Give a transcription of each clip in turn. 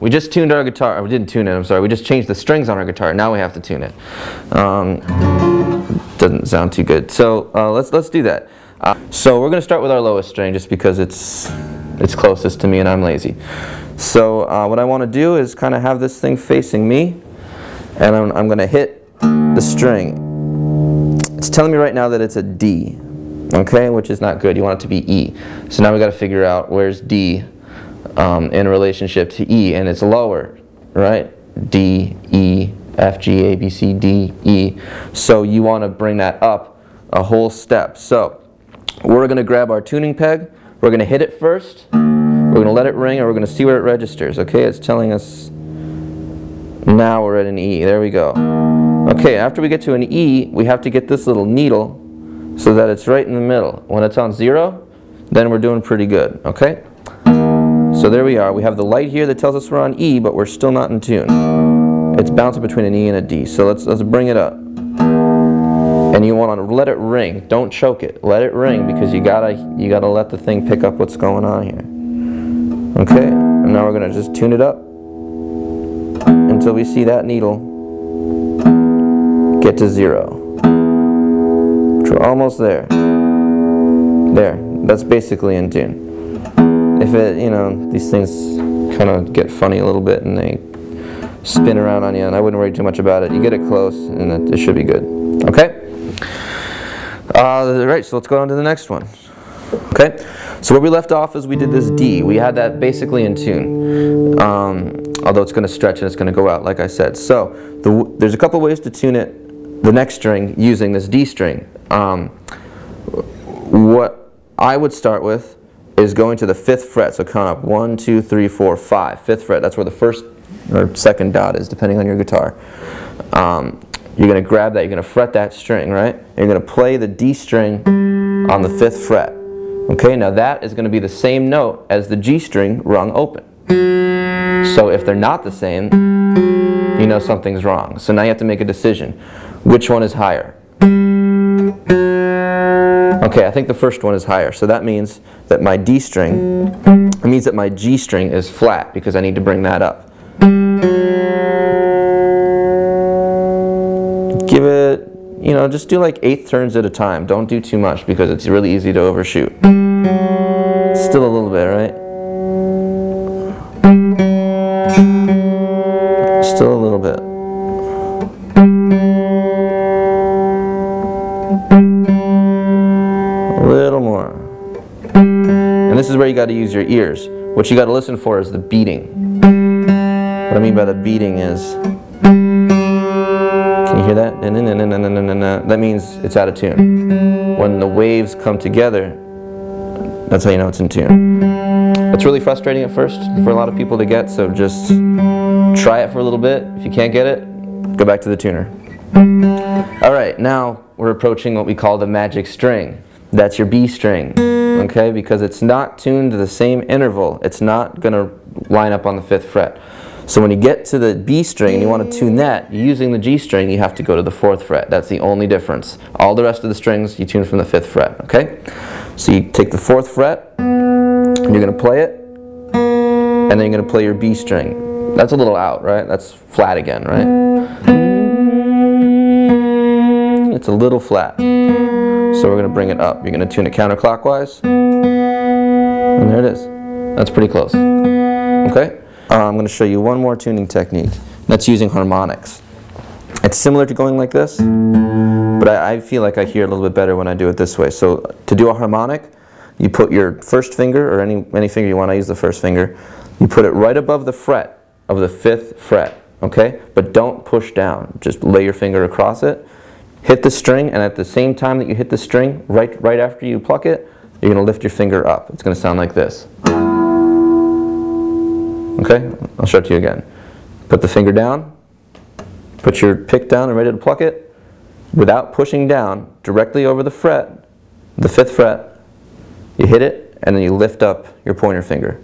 we just tuned our guitar. We didn't tune it, I'm sorry. We just changed the strings on our guitar. Now we have to tune it. Um, doesn't sound too good. So uh, let's, let's do that. Uh, so we're going to start with our lowest string just because it's, it's closest to me and I'm lazy. So uh, what I want to do is kind of have this thing facing me and I'm, I'm going to hit the string. It's telling me right now that it's a D, okay, which is not good. You want it to be E. So now we got to figure out where's D um, in relationship to E, and it's lower, right? D, E, F, G, A, B, C, D, E. So you want to bring that up a whole step. So we're going to grab our tuning peg. We're going to hit it first. We're going to let it ring, and we're going to see where it registers. Okay, it's telling us now we're at an E. There we go. Okay, after we get to an E, we have to get this little needle so that it's right in the middle. When it's on zero, then we're doing pretty good. Okay? So there we are. We have the light here that tells us we're on E, but we're still not in tune. It's bouncing between an E and a D. So let's, let's bring it up. And you want to let it ring. Don't choke it. Let it ring because you gotta, you gotta let the thing pick up what's going on here. Okay? And now we're going to just tune it up until we see that needle get to zero. We're almost there. There. That's basically in tune if it, you know, these things kind of get funny a little bit and they spin around on you, and I wouldn't worry too much about it. You get it close, and it, it should be good. Okay? Uh, right, so let's go on to the next one. Okay? So where we left off is we did this D. We had that basically in tune, um, although it's going to stretch and it's going to go out, like I said. So the, there's a couple ways to tune it, the next string, using this D string. Um, what I would start with is going to the fifth fret. So count up one, two, three, four, five. Fifth fret, that's where the first or second dot is, depending on your guitar. Um, you're going to grab that, you're going to fret that string, right? And you're going to play the D string on the fifth fret. Okay, now that is going to be the same note as the G string rung open. So if they're not the same, you know something's wrong. So now you have to make a decision. Which one is higher? Okay, I think the first one is higher. So that means that my D string, it means that my G string is flat because I need to bring that up. Give it, you know, just do like eighth turns at a time. Don't do too much because it's really easy to overshoot. Still a little bit, right? Still a little bit. This is where you got to use your ears. What you got to listen for is the beating. What I mean by the beating is, can you hear that? That means it's out of tune. When the waves come together, that's how you know it's in tune. It's really frustrating at first for a lot of people to get, so just try it for a little bit. If you can't get it, go back to the tuner. All right, now we're approaching what we call the magic string. That's your B string Mm-hmm. okay, because it's not tuned to the same interval. It's not going to line up on the fifth fret. So when you get to the B string and you want to tune mm. that, using the G string, you have to go to the fourth fret. That's the only difference. All the rest of the strings, you tune from the fifth fret, okay? So you take the fourth fret, you're going to play it, and then you're going to play your B string. That's a little out, right? That's flat again, right? Mm-hmm. It's a little flat. So we're going to bring it up. You're going to tune it counterclockwise. And there it is. That's pretty close. Okay? Uh, I'm going to show you one more tuning technique. That's using harmonics. It's similar to going like this, but I, I feel like I hear a little bit better when I do it this way. So to do a harmonic, you put your first finger, or any, any finger you want, I use the first finger, you put it right above the fret of the fifth fret, okay? But don't push down. Just lay your finger across it hit the string, and at the same time that you hit the string, right, right after you pluck it, you're going to lift your finger up. It's going to sound like this. Okay? I'll show it to you again. Put the finger down, put your pick down and ready to pluck it. Without pushing down, directly over the fret, the fifth fret, you hit it, and then you lift up your pointer finger.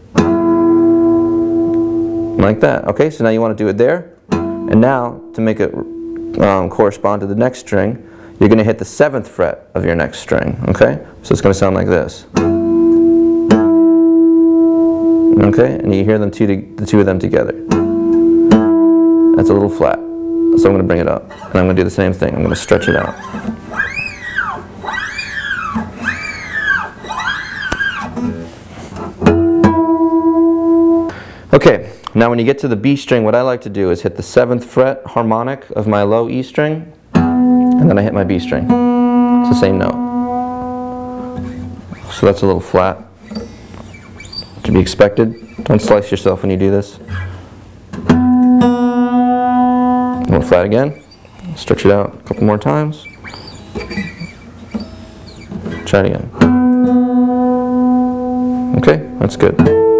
Like that. Okay, so now you want to do it there. And now, to make it um, correspond to the next string, you're going to hit the seventh fret of your next string, okay? So it's going to sound like this. Okay, and you hear them two, the two of them together. That's a little flat. So I'm going to bring it up. And I'm going to do the same thing. I'm going to stretch it out. Okay, now when you get to the B string, what I like to do is hit the 7th fret harmonic of my low E string, and then I hit my B string. It's the same note. So that's a little flat. To be expected. Don't slice yourself when you do this. A little flat again. Stretch it out a couple more times. Try it again. Okay, that's good.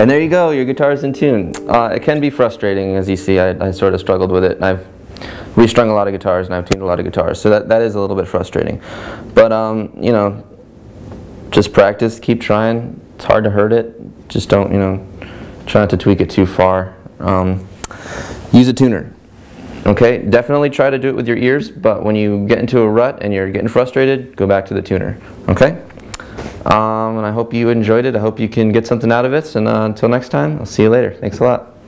And there you go, your guitar is in tune. Uh, it can be frustrating, as you see, I, I, sort of struggled with it. I've restrung a lot of guitars and I've tuned a lot of guitars, so that, that is a little bit frustrating. But, um, you know, just practice, keep trying. It's hard to hurt it. Just don't, you know, try not to tweak it too far. Um, use a tuner. Okay, definitely try to do it with your ears, but when you get into a rut and you're getting frustrated, go back to the tuner. Okay? Um, and I hope you enjoyed it. I hope you can get something out of it. And uh, until next time, I'll see you later. Thanks a lot.